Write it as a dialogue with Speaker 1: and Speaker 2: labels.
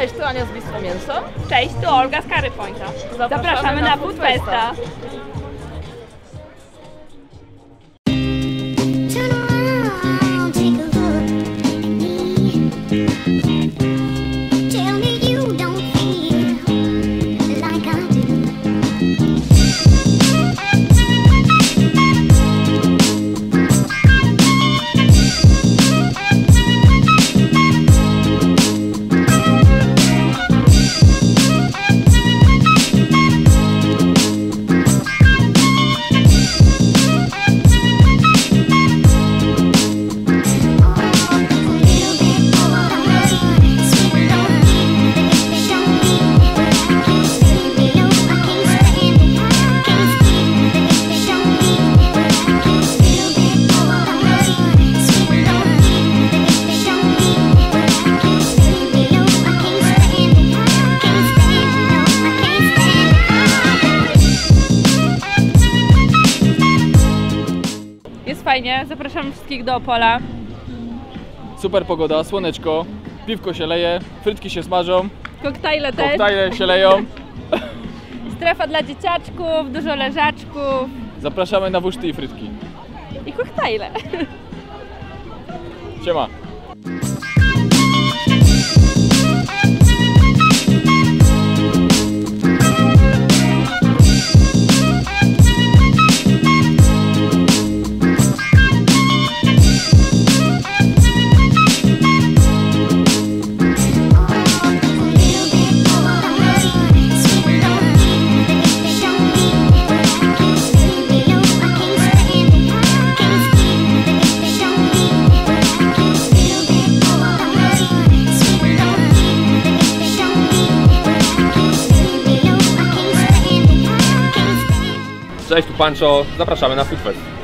Speaker 1: Cześć, tu Ania z Bistro Mięso.
Speaker 2: Cześć, tu Olga z Pointa.
Speaker 1: Zapraszamy
Speaker 2: Zapraszamy
Speaker 1: na
Speaker 2: na
Speaker 1: Food
Speaker 2: Festa. Fajnie, zapraszam wszystkich do Opola.
Speaker 3: Super pogoda, słoneczko, piwko się leje, frytki się smażą,
Speaker 2: Koktajle też.
Speaker 3: koktajle się leją.
Speaker 2: Strefa dla dzieciaczków, dużo leżaczków
Speaker 3: Zapraszamy na wuszty i frytki.
Speaker 2: i koktajle.
Speaker 3: Siema.
Speaker 4: Cześć, tu Pancho, zapraszamy na Food Fest.